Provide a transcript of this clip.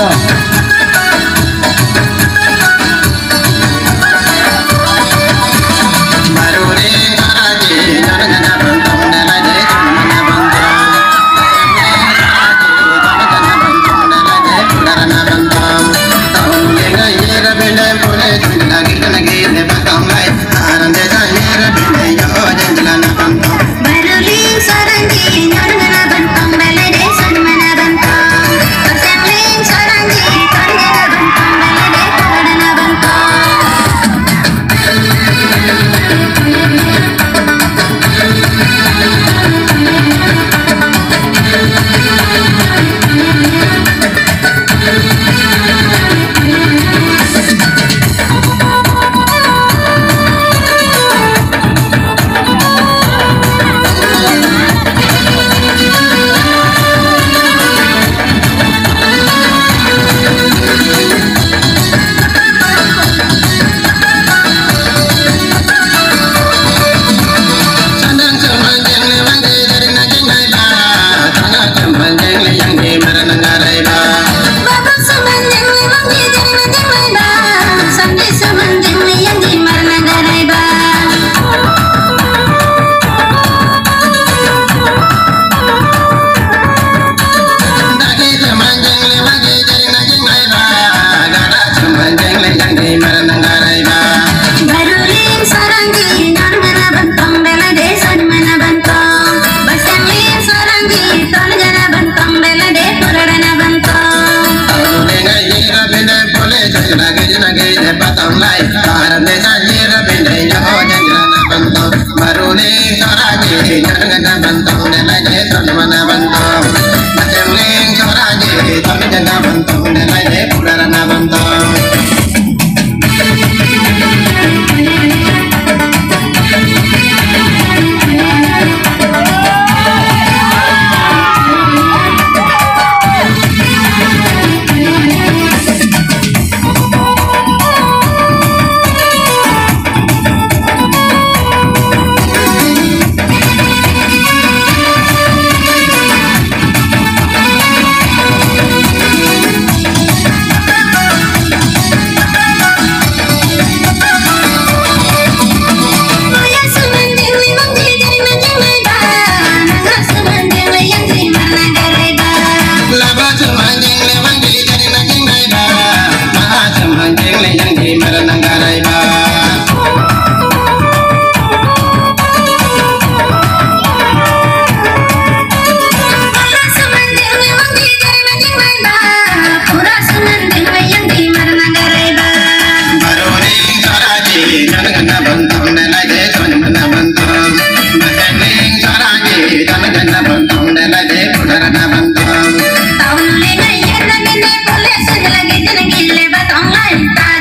Yeah. జగమంతుడల Hallelujah. बताऊँगा